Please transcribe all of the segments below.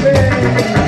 baby.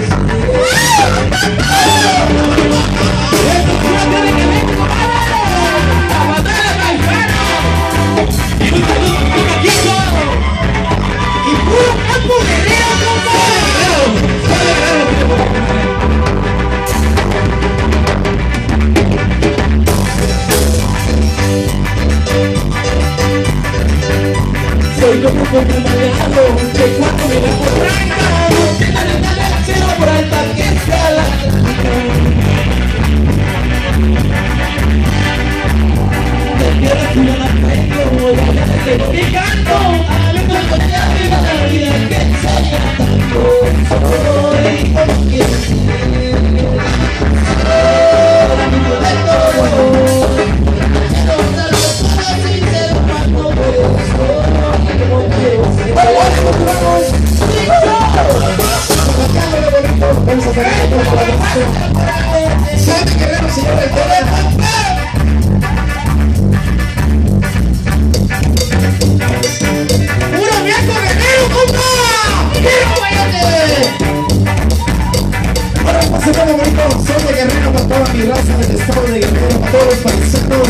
mi raza del estado de Guerrero, todos los paisanos.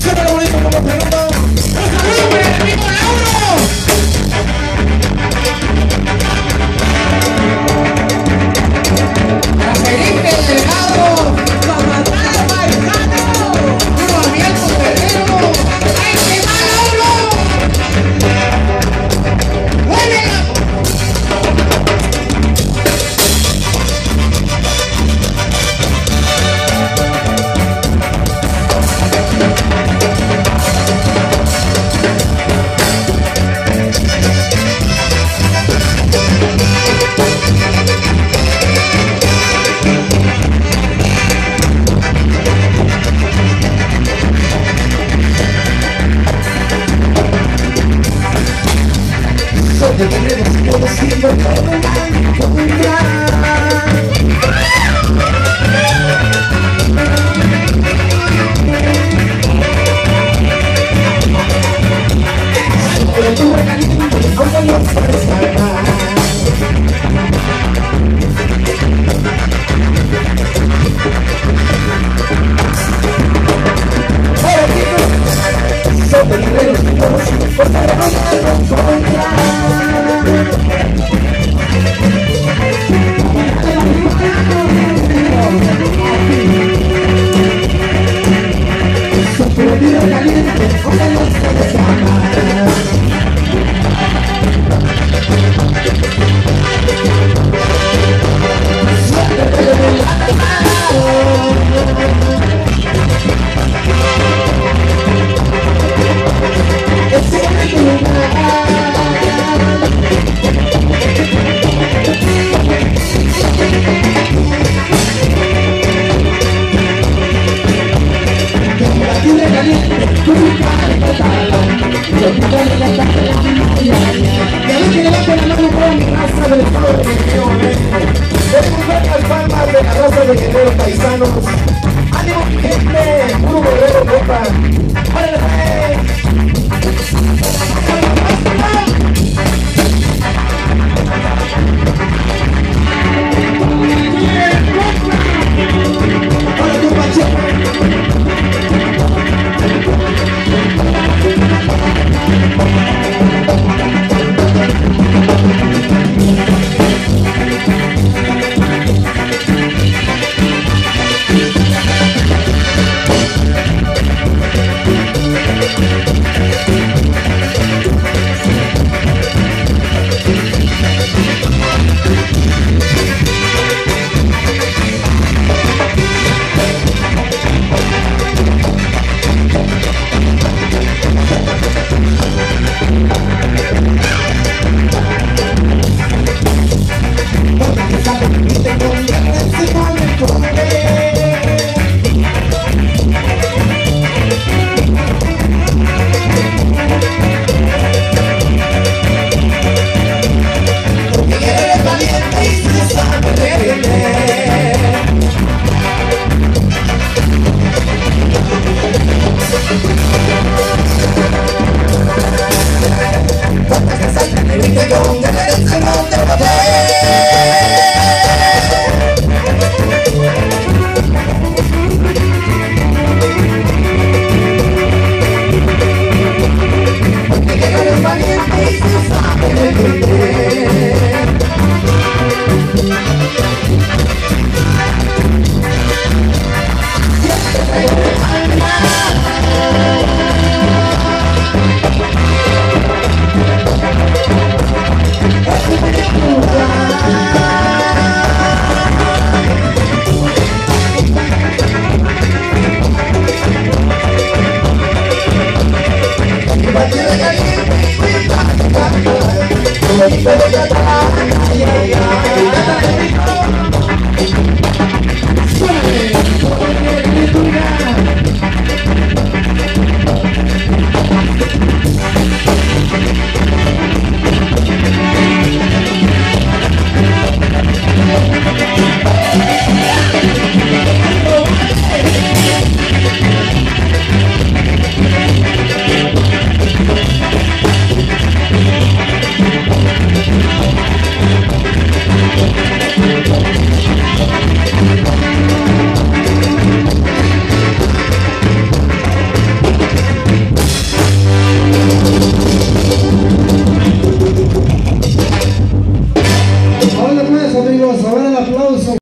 ¡Suena bonito como paloma! ¡Los amigos de